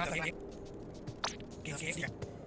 Okay. que.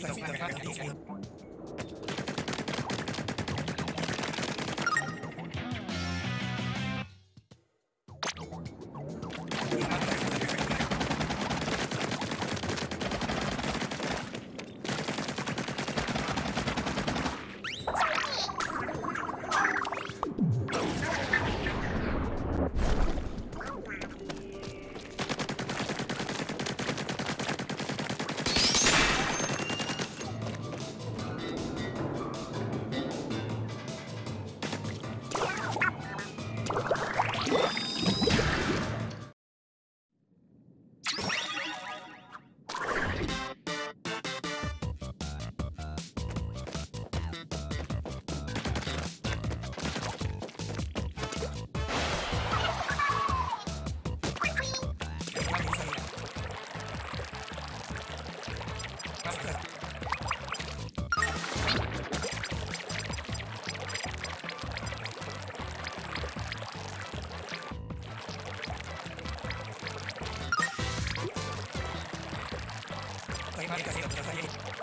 Ça, ça, ça, Ahí, ahí.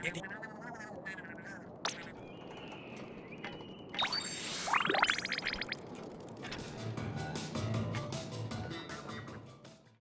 Jadi